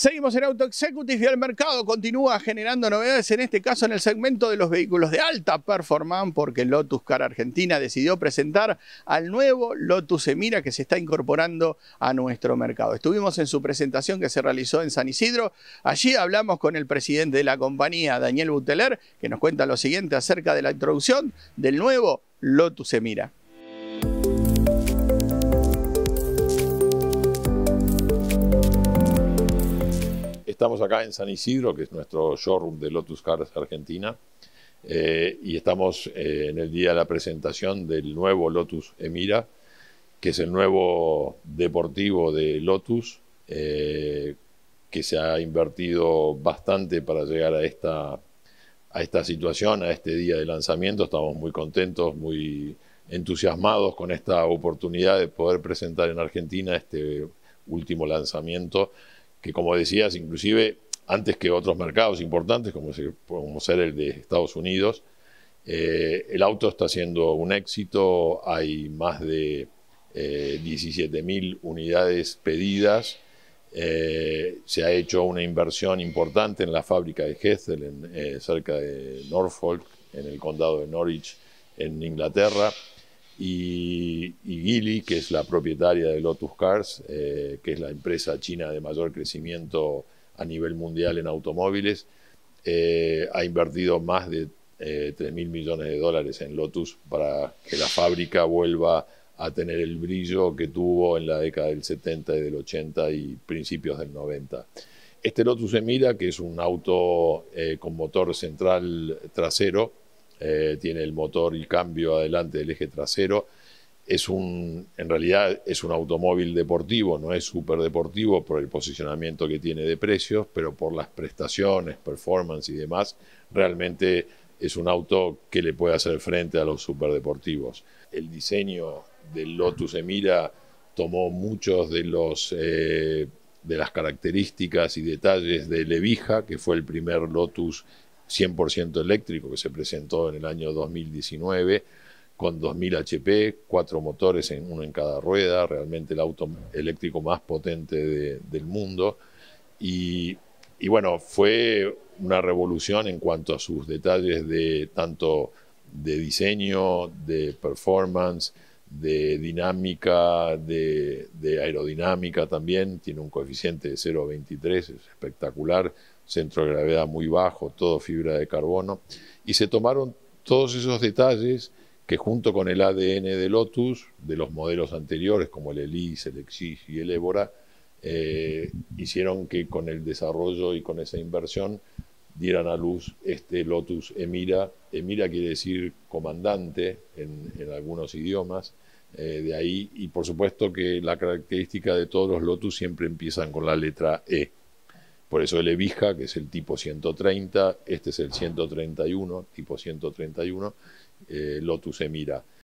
Seguimos en Auto Executive y el mercado continúa generando novedades, en este caso en el segmento de los vehículos de alta performance, porque Lotus Car Argentina decidió presentar al nuevo Lotus Emira que se está incorporando a nuestro mercado. Estuvimos en su presentación que se realizó en San Isidro. Allí hablamos con el presidente de la compañía, Daniel Buteler, que nos cuenta lo siguiente acerca de la introducción del nuevo Lotus Emira. Estamos acá en San Isidro, que es nuestro showroom de Lotus Cars Argentina, eh, y estamos eh, en el día de la presentación del nuevo Lotus Emira, que es el nuevo deportivo de Lotus, eh, que se ha invertido bastante para llegar a esta, a esta situación, a este día de lanzamiento. Estamos muy contentos, muy entusiasmados con esta oportunidad de poder presentar en Argentina este último lanzamiento que como decías, inclusive antes que otros mercados importantes, como, ser el de Estados Unidos, eh, el auto está siendo un éxito, hay más de eh, 17.000 unidades pedidas, eh, se ha hecho una inversión importante en la fábrica de Hessel, en, eh, cerca de Norfolk, en el condado de Norwich, en Inglaterra y, y que es la propietaria de Lotus Cars, eh, que es la empresa china de mayor crecimiento a nivel mundial en automóviles, eh, ha invertido más de eh, 3 mil millones de dólares en Lotus para que la fábrica vuelva a tener el brillo que tuvo en la década del 70 y del 80 y principios del 90. Este Lotus Emira, que es un auto eh, con motor central trasero, eh, tiene el motor y cambio adelante del eje trasero. Es un, en realidad es un automóvil deportivo, no es súper deportivo por el posicionamiento que tiene de precios, pero por las prestaciones, performance y demás, realmente es un auto que le puede hacer frente a los superdeportivos. El diseño del Lotus Emira tomó muchos de los eh, de las características y detalles de Levija, que fue el primer Lotus 100% eléctrico que se presentó en el año 2019 con 2000 HP, cuatro motores, en, uno en cada rueda, realmente el auto eléctrico más potente del mundo. Y, bueno, fue una revolución en cuanto a sus detalles de tanto de diseño, de performance, de dinámica, de, de aerodinámica también. Tiene un coeficiente de 0,23, es espectacular centro de gravedad muy bajo, todo fibra de carbono, y se tomaron todos esos detalles que junto con el ADN de Lotus, de los modelos anteriores como el Elise, el Exige y el Évora, eh, hicieron que con el desarrollo y con esa inversión dieran a luz este Lotus Emira. Emira quiere decir comandante en, algunos idiomas, eh, de ahí, y por supuesto que la característica de todos los Lotus siempre empiezan con la letra E. Por eso el Evija, que es el tipo 130, este es el 131, tipo 131, eh, Lotus Emira.